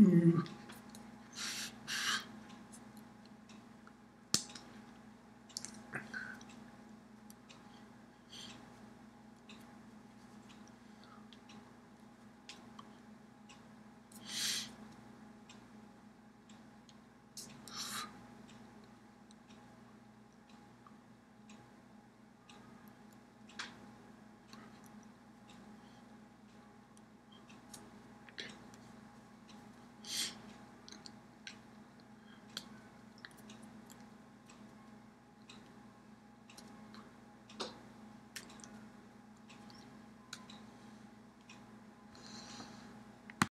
mm,